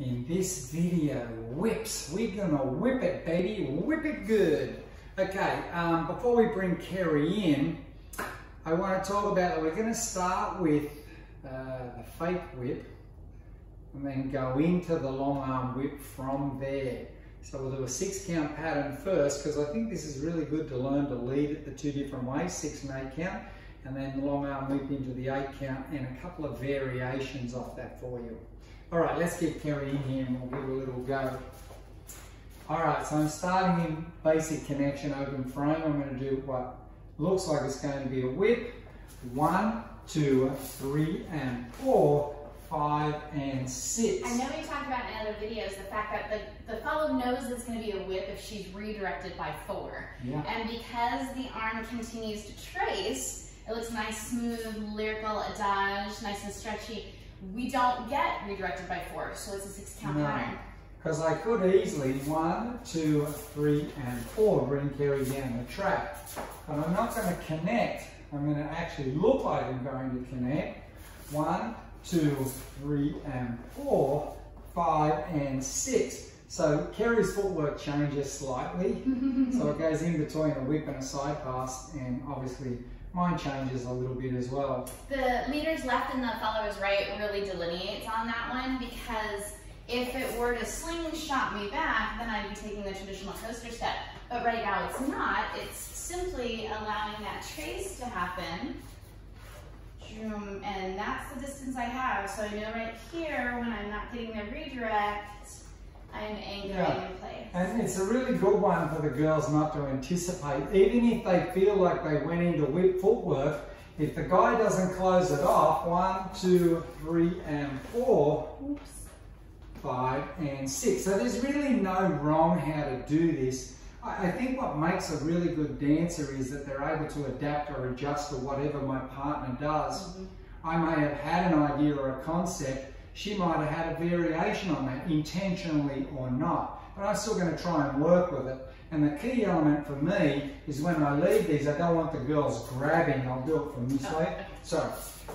in this video, whips. We're gonna whip it, baby, whip it good. Okay, um, before we bring Keri in, I wanna talk about, we're gonna start with uh, the fake whip and then go into the long arm whip from there. So we'll do a six count pattern first because I think this is really good to learn to lead it the two different ways, six and eight count, and then long arm whip into the eight count and a couple of variations off that for you. All right, let's get Keri in here and we'll give a little go. All right, so I'm starting in basic connection open frame. I'm going to do what looks like it's going to be a whip. One, two, three, and four, five, and six. I know we talked about in other videos the fact that the, the fellow knows it's going to be a whip if she's redirected by four. Yeah. And because the arm continues to trace, it looks nice, smooth, lyrical, adage, nice and stretchy we don't get redirected by four, so it's a six count no. pattern. Because I could easily, one, two, three, and four, bring Keri down the track. But I'm not going to connect. I'm going to actually look like I'm going to connect. One, two, three, and four, five, and six. So Keri's footwork changes slightly. so it goes in between a whip and a side pass, and obviously mine changes a little bit as well. The leaders left and the followers right really delineates on that one because if it were to slingshot me back, then I'd be taking the traditional coaster step. But right now it's not. It's simply allowing that trace to happen. And that's the distance I have. So I know right here when I'm not getting the redirect, I'm anchoring yeah. in place. And it's a really good one for the girls not to anticipate. Even if they feel like they went into whip footwork, if the guy doesn't close it off, one, two, three, and four, Oops. five, and six. So there's really no wrong how to do this. I think what makes a really good dancer is that they're able to adapt or adjust to whatever my partner does. Mm -hmm. I may have had an idea or a concept, she might have had a variation on that, intentionally or not. But I'm still going to try and work with it. And the key element for me is when I leave these, I don't want the girls grabbing. I'll do it from this way. So,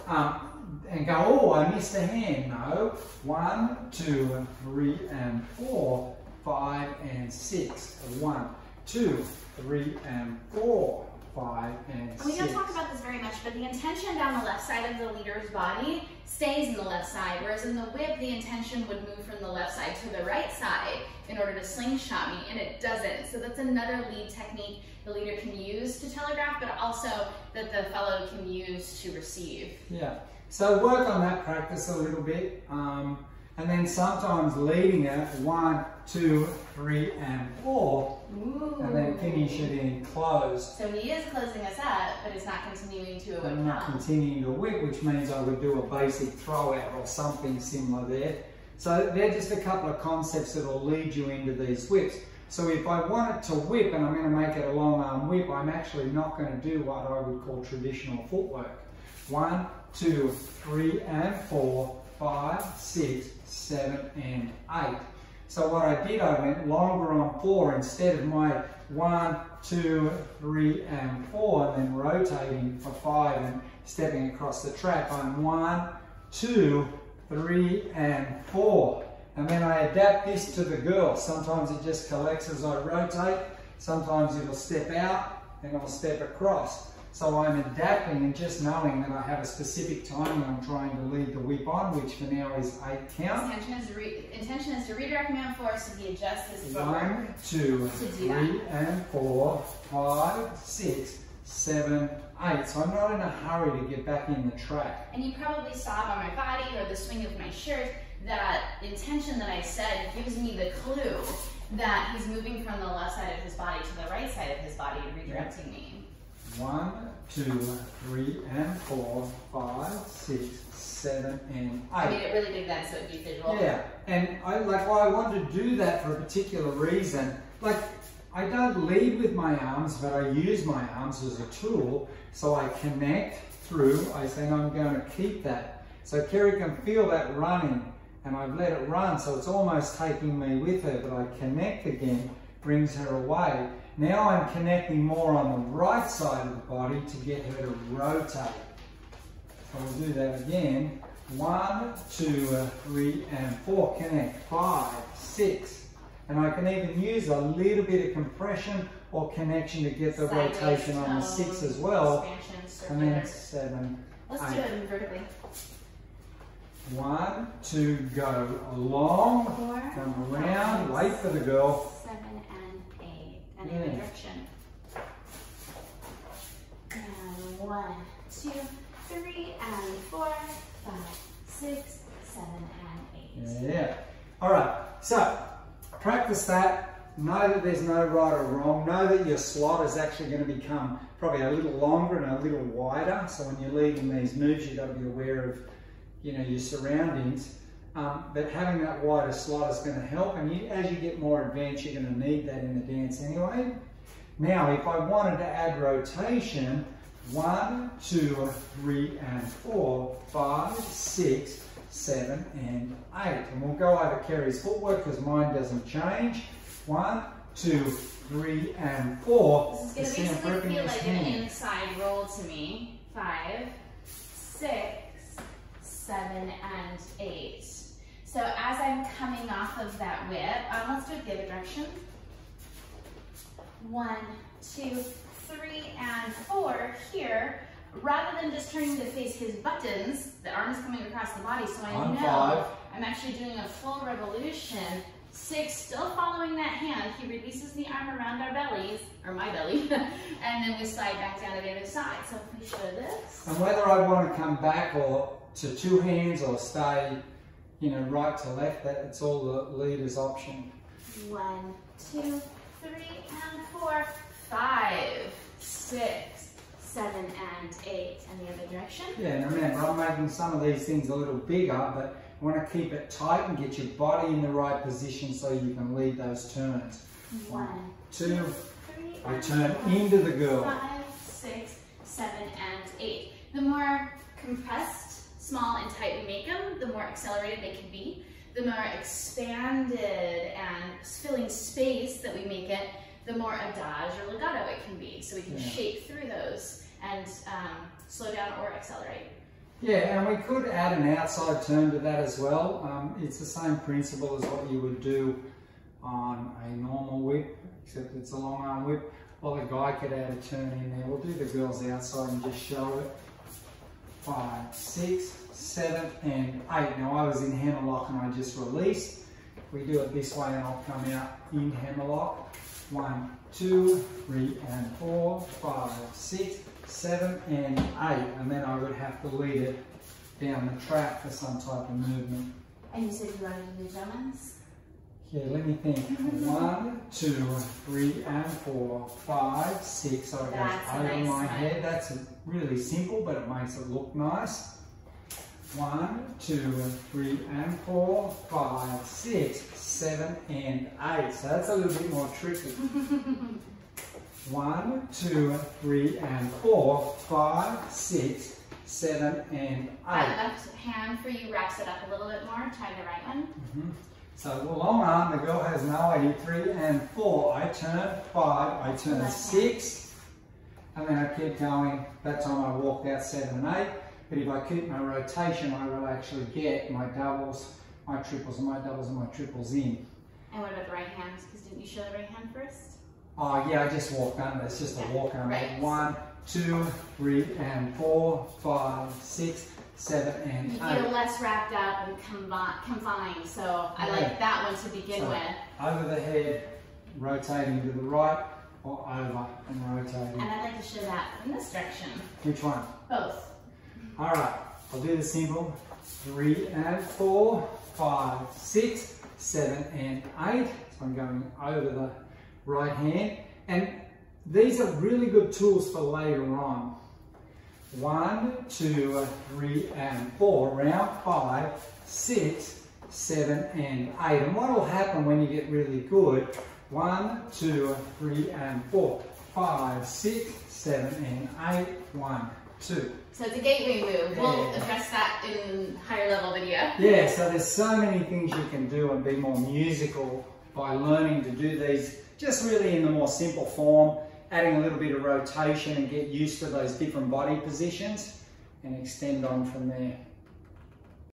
um, and go, oh, I missed a hand. No. one One, two, three, and four, five, and six. One, two, three, and four five, and We don't talk about this very much, but the intention down the left side of the leader's body stays in the left side, whereas in the whip, the intention would move from the left side to the right side in order to slingshot me, and it doesn't. So that's another lead technique the leader can use to telegraph, but also that the fellow can use to receive. Yeah. So work on that practice a little bit. Um, and then sometimes leading it one, two, three, and four, Ooh. and then finish it in close. So he is closing us up, but it's not continuing to whip I'm not continuing to whip, which means I would do a basic throw out or something similar there. So they're just a couple of concepts that will lead you into these whips. So if I want it to whip and I'm going to make it a long arm whip, I'm actually not going to do what I would call traditional footwork. One, two, three, and four, five, six, seven, and eight. So what I did, I went longer on four instead of my one, two, three, and four, and then rotating for five and stepping across the track. I'm one, two, three, and four. And then I adapt this to the girl. Sometimes it just collects as I rotate. Sometimes it'll step out and I'll step across. So I'm adapting and just knowing that I have a specific time timing I'm trying to lead the whip on, which for now is eight count. Intention is, re intention is to redirect me on four so he adjusts his One, two, three, and four, five, six, seven, eight. So I'm not in a hurry to get back in the track. And you probably saw by my body or the swing of my shirt, that intention that I said gives me the clue that he's moving from the left side of his body to the right side of his body and redirecting me. One, two, three, and four, five, six, seven, and eight. I made it really big then so it'd be visual. Yeah, and I like well, I want to do that for a particular reason. Like I don't lead with my arms, but I use my arms as a tool. So I connect through. I say no, I'm going to keep that. So Keri can feel that running, and I've let it run. So it's almost taking me with her, but I connect again, brings her away. Now I'm connecting more on the right side of the body to get her to rotate. So we'll do that again. One, two, uh, three, and four. Connect. Five, six. And I can even use a little bit of compression or connection to get the Sideways rotation on the um, six as well. And then seven, Let's eight. do it vertically. One, two, go along, Four, come around, wait for the girl. And eight. And Yeah. the other direction. And uh, one, two, three, and four, five, six, seven, and eight. Yeah. All right. So practice that. Know that there's no right or wrong. Know that your slot is actually going to become probably a little longer and a little wider. So when you're leading these moves, you've got to be aware of, you know, your surroundings. Um, but having that wider slot is going to help. And you, as you get more advanced, you're going to need that in the dance anyway. Now, if I wanted to add rotation, one, two, three, and four, five, six, seven, and eight. And we'll go over Keri's footwork because mine doesn't change. One, two, three, and four. This is going to basically feel like an inside roll to me. Five, six, seven, and eight. So as I'm coming off of that whip, um, let's do it the other direction. One, two, three, and four here. Rather than just turning to face his buttons, the arm is coming across the body, so I On know five. I'm actually doing a full revolution. Six, still following that hand. He releases the arm around our bellies, or my belly, and then we slide back down to the other side. So if we show this, And whether I want to come back or to two hands or stay, you know, right to left, that it's all the leader's option. one, two, three, and four, five, six, seven, and eight, and the other direction. Yeah, and remember, I'm making some of these things a little bigger, but you want to keep it tight and get your body in the right position so you can lead those turns. One, Two, three, I and turn four, into the girl. Five, six, seven, and eight. The more compressed, small, and tight we make them, the more accelerated they can be. The more expanded and filling space that we make it, the more adage or legato it can be. So we can Yeah. shake through those and um, slow down or accelerate. Yeah, and we could add an outside turn to that as well. Um, it's the same principle as what you would do on a normal whip, except it's a long arm whip. Well, the guy could add a turn in there. We'll do the girls outside and just show it. Five, six, seven, and eight. Now I was in hammerlock and I just released. We do it this way and I'll come out in hammerlock. One, two, three, and four, five, six, seven, and eight. And then I would have to lead it down the track for some type of movement. And you said you wanted to do Germans? Yeah, let me think. One, two, three, and four, five, six. So it goes That's over nice my one. head. That's really simple, but it makes it look nice. One, two, three, and four, five, six, seven, and eight. So that's a little bit more tricky. One, two, three, and four, five, six, seven, and That eight. left hand for you wraps it up a little bit more. Try the right one. Mhm. So the long arm, the girl has no 83 and 4. I turn 5, I turn Left hand. 6, and then I keep going. That time I walked out 7 and 8. But if I keep my rotation, I will actually get my doubles, my triples, and my doubles and my triples in. And what about the right hand? Because didn't you show the right hand first? Oh yeah, I just walked under. It's just a walk under. Right. One, two, three, and four, five, six, seven, and You feel eight. less wrapped up and confined, so I Yeah. like that one to begin So- with. Over the head, rotating to the right, or over and rotating. And I'd like to show that in this direction. Which one? Both. All right, I'll do the simple. Three and four, five, six, seven, and eight. So I'm going over the right hand. And these are really good tools for later on. One, two, three, and four. Round five, six, seven, and eight. And what will happen when you get really good? One, two, three, and four. Five, six, seven, and eight. One, two. So it's a gateway move. We'll address that in higher level video. Yeah, so there's so many things you can do and be more musical by learning to do these just really in the more simple form, adding a little bit of rotation and get used to those different body positions and extend on from there.